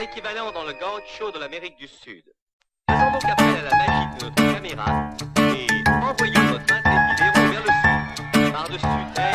équivalent dans le gang show de l'Amérique du Sud. Faisons donc appel à la magie de notre caméra et envoyons notre main défiler vers le sud, par-dessus.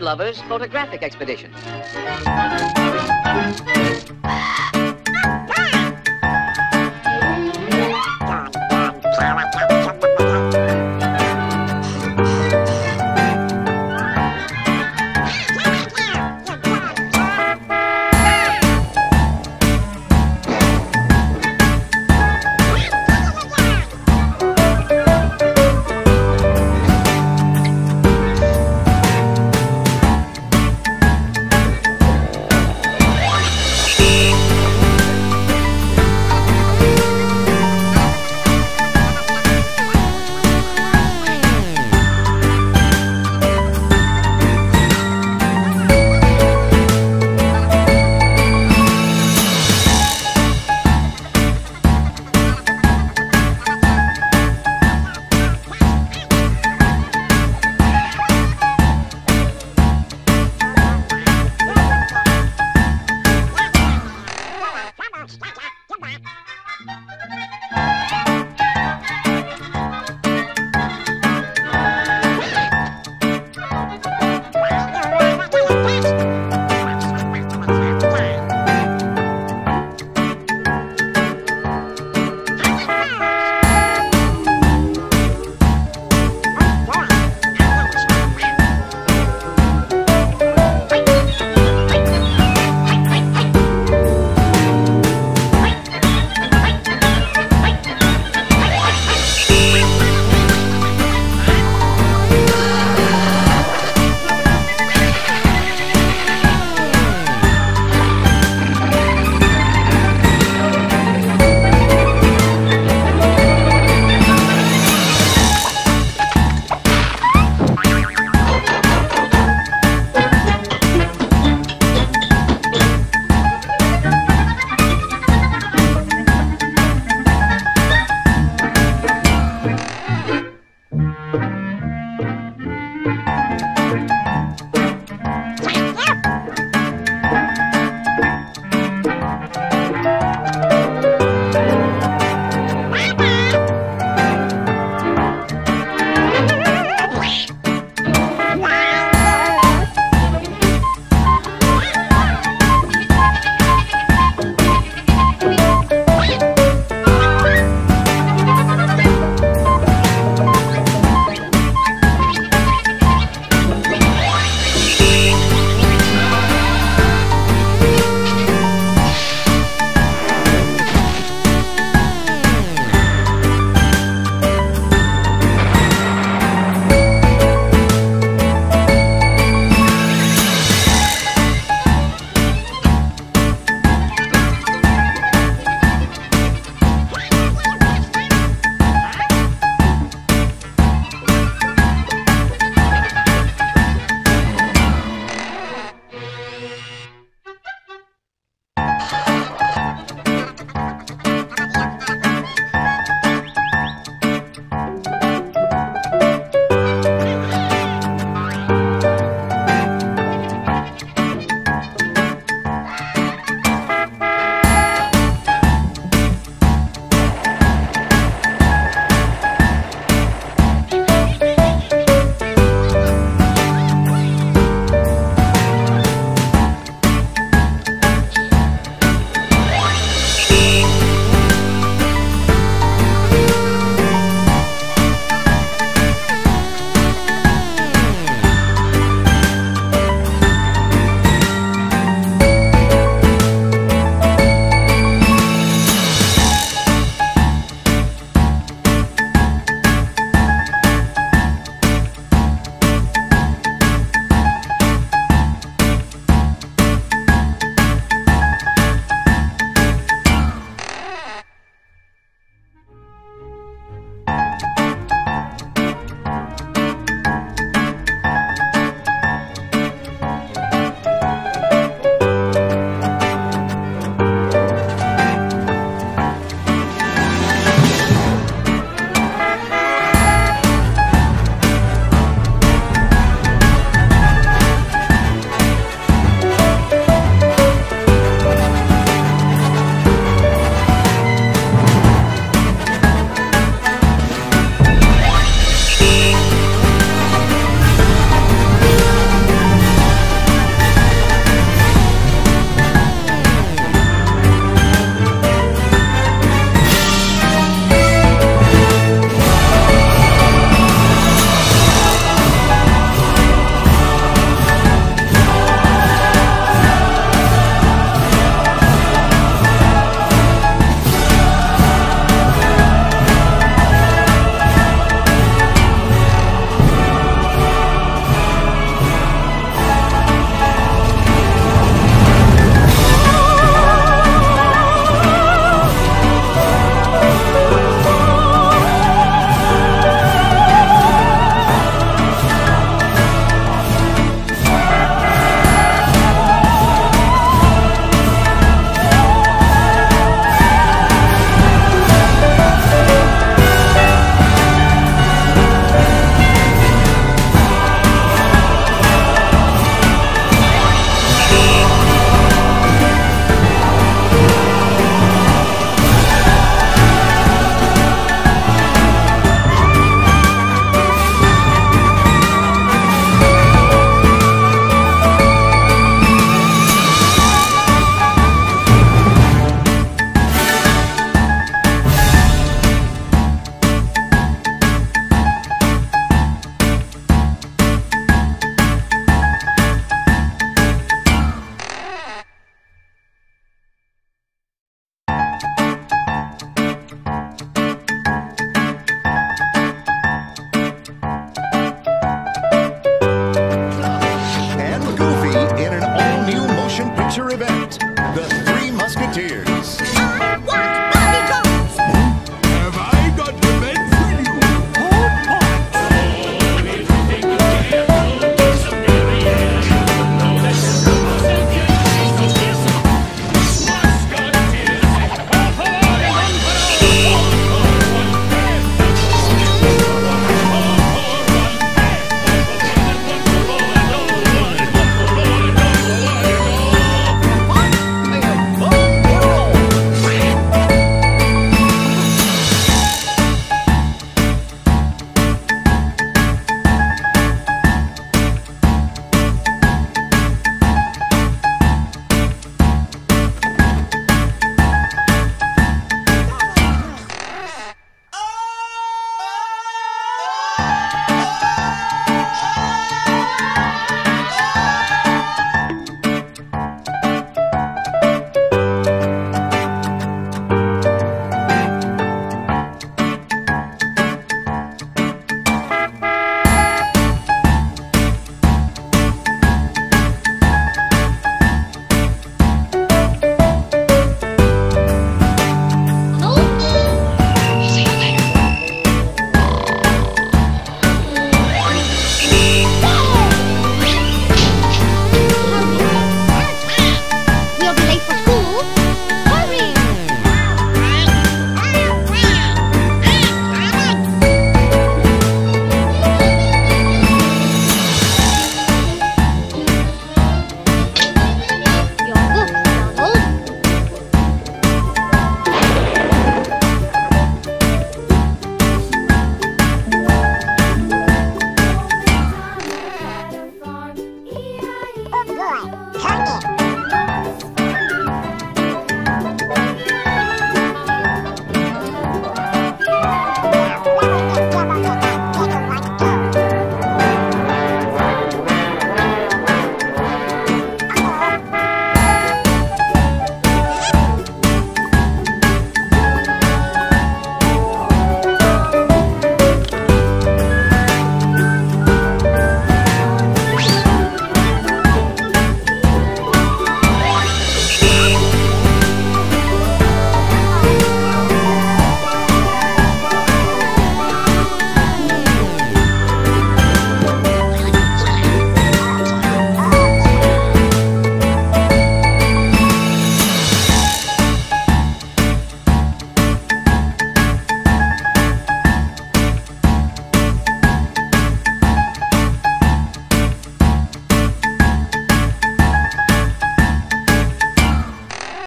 Lovers Photographic Expedition.